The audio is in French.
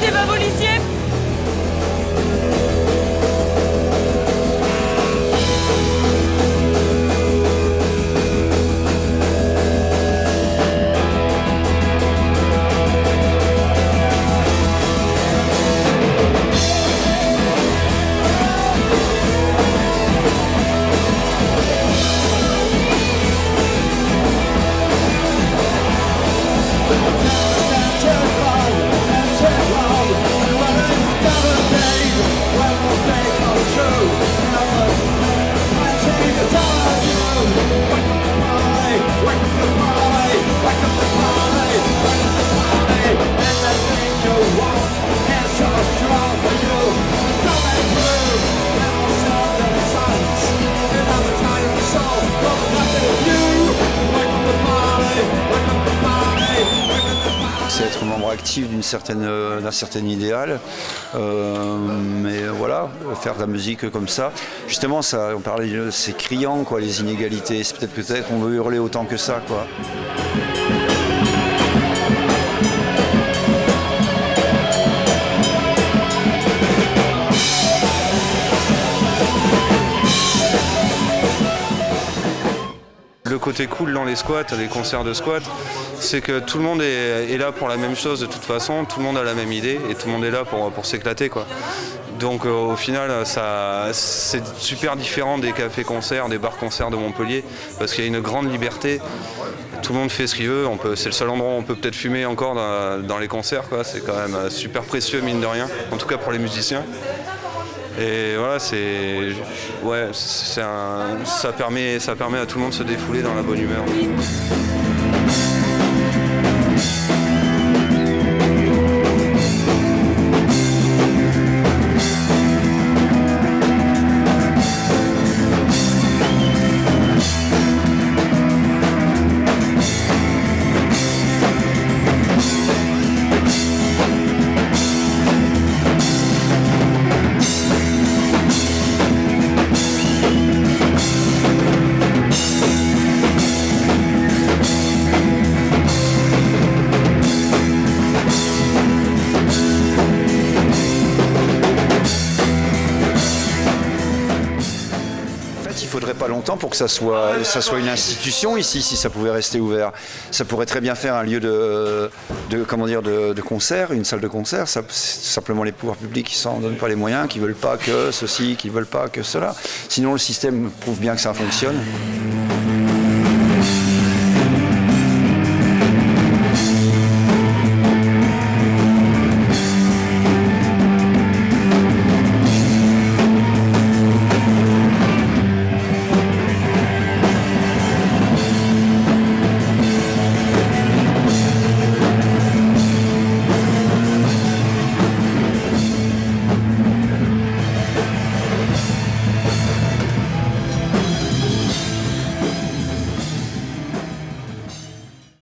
des bas What? Membre d'une certaine, euh, d'un certain idéal. Euh, mais voilà, faire de la musique comme ça, justement, ça, on parlait, c'est criant, quoi, les inégalités. C'est peut-être peut-être qu'on veut hurler autant que ça, quoi. Le côté cool dans les squats, les concerts de squat, c'est que tout le monde est, là pour la même chose de toute façon, tout le monde a la même idée et tout le monde est là pour, s'éclater. quoi. Donc euh, au final, ça, c'est super différent des cafés-concerts, des bars-concerts de Montpellier, parce qu'il y a une grande liberté. Tout le monde fait ce qu'il veut. C'est le seul endroit où on peut peut-être fumer encore dans, les concerts. C'est quand même euh, super précieux mine de rien, en tout cas pour les musiciens. Et voilà, c'est ouais, permet, ça permet à tout le monde de se défouler dans la bonne humeur. En fait, il faudrait pas longtemps pour que ça soit, ça soit une institution ici, si ça pouvait rester ouvert. Ça pourrait très bien faire un lieu de, comment dire, de, concert, une salle de concert. Simplement les pouvoirs publics qui s'en donnent pas les moyens, qui veulent pas que ceci, qui veulent pas que cela. Sinon, le système prouve bien que ça fonctionne.